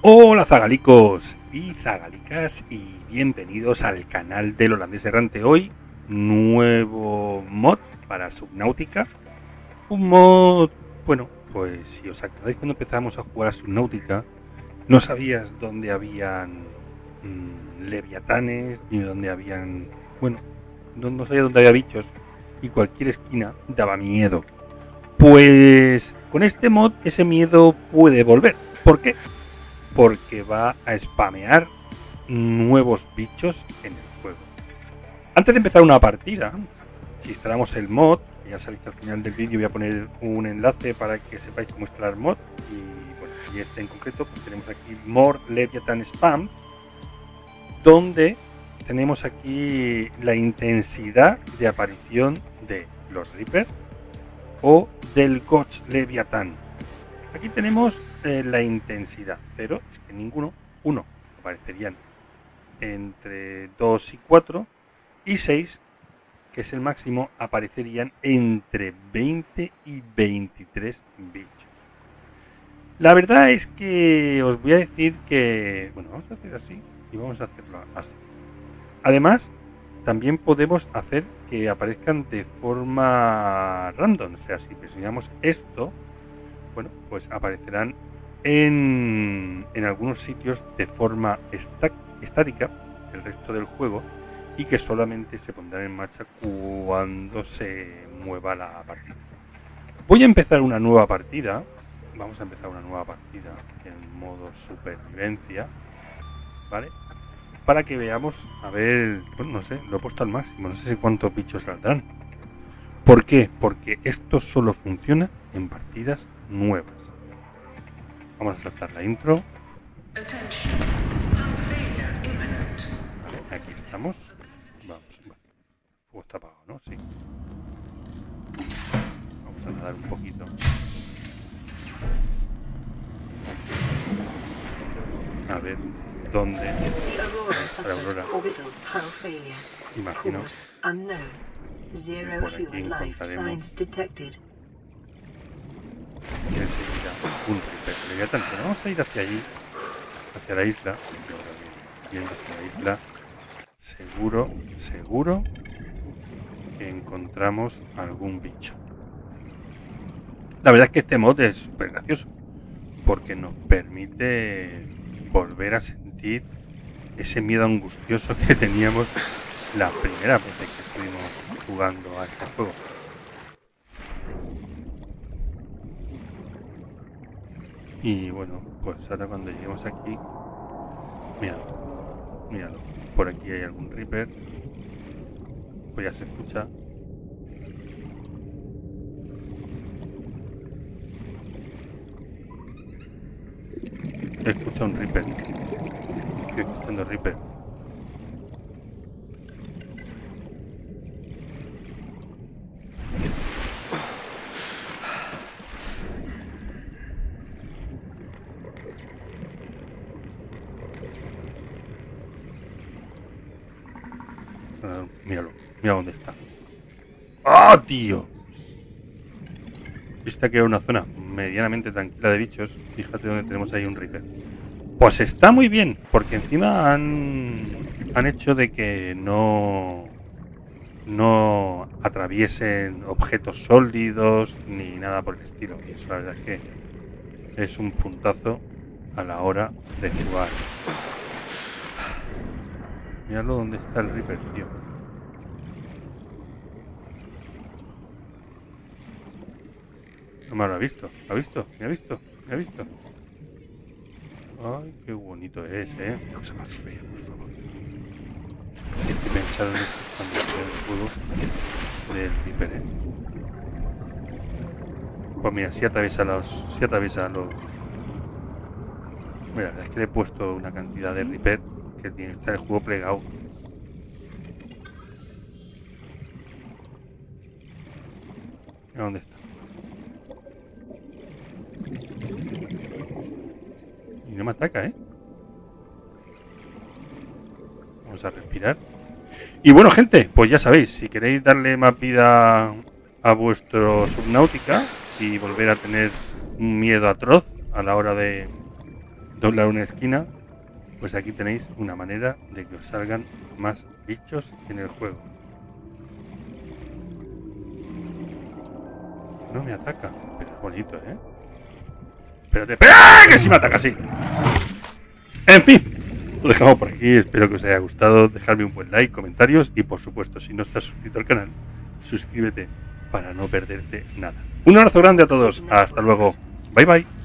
Hola zagalicos y zagalicas y bienvenidos al canal del holandés errante. Hoy nuevo mod para Subnautica. Un mod bueno pues si os acordáis cuando empezamos a jugar a Subnautica no sabías dónde habían mmm, leviatanes ni dónde habían bueno no, no sabía dónde había bichos y cualquier esquina daba miedo. Pues con este mod ese miedo puede volver. ¿por qué? Porque va a spamear nuevos bichos en el juego. Antes de empezar una partida, si instalamos el mod, ya sabéis que al final del vídeo voy a poner un enlace para que sepáis cómo instalar mod y, y este en concreto pues tenemos aquí More Leviathan Spams donde tenemos aquí la intensidad de aparición de los Reaper o del Gotch Leviathan Aquí tenemos eh, la intensidad. Cero es que ninguno. Uno aparecerían entre 2 y 4. Y 6, que es el máximo, aparecerían entre 20 y 23 bichos. La verdad es que os voy a decir que... Bueno, vamos a hacer así y vamos a hacerlo así. Además, también podemos hacer que aparezcan de forma random. O sea, si presionamos esto, bueno, pues aparecerán en, en algunos sitios de forma estática el resto del juego y que solamente se pondrán en marcha cuando se mueva la partida. Voy a empezar una nueva partida. Vamos a empezar una nueva partida en modo supervivencia. ¿Vale? Para que veamos, a ver, bueno, no sé, lo he puesto al máximo, no sé cuántos bichos saldrán. ¿Por qué? Porque esto solo funciona en partidas nuevas. Vamos a saltar la intro. Vale, aquí estamos. Vamos, vale. El fuego está apagado, ¿no? Sí. Vamos a nadar un poquito. A ver dónde la aurora. Imagino. Por aquí encontraremos y enseguida Leviatán. Pero vamos a ir hacia allí, hacia la isla. Viendo hacia la isla, seguro, seguro que encontramos algún bicho. La verdad es que este mod es súper gracioso porque nos permite volver a sentir ese miedo angustioso que teníamos la primera vez que estuvimos jugando a este juego. Y bueno, pues ahora cuando lleguemos aquí, míralo, míralo. Por aquí hay algún Reaper. Pues ya se escucha. Escucha un Reaper. Estoy escuchando Reaper. Míralo, mira dónde está. ¡Ah, tío! Esta que era una zona medianamente tranquila de bichos. Fíjate donde tenemos ahí un Reaper. Pues está muy bien, porque encima han, han hecho de que no, no atraviesen objetos sólidos ni nada por el estilo. Y eso la verdad es que es un puntazo a la hora de jugar. Míralo dónde está el Reaper, tío. No me lo ha visto, ¿lo ha visto? ¿Me ha visto? ¿Me ha visto? Ay, qué bonito es, ¿eh? Qué cosa más fea, por favor. Si pensar en estos cambios del juego del Reaper, ¿eh? Pues mira, si atraviesa los... Si atraviesa los... Mira, es que le he puesto una cantidad de Reaper que tiene que estar el juego plegado. ¿A dónde está? Y no me ataca, ¿eh? Vamos a respirar. Y bueno, gente, pues ya sabéis, si queréis darle más vida a vuestro Subnautica y volver a tener un miedo atroz a la hora de, doblar una esquina, pues aquí tenéis una manera de que os salgan más bichos en el juego. No me ataca, pero es bonito, ¿eh? Espérate, espérate, que si me ataca, sí. En fin, lo dejamos por aquí. Espero que os haya gustado. Dejadme un buen like, comentarios y, por supuesto, si no estás suscrito al canal, suscríbete para no perderte nada. Un abrazo grande a todos. Hasta luego. Bye bye.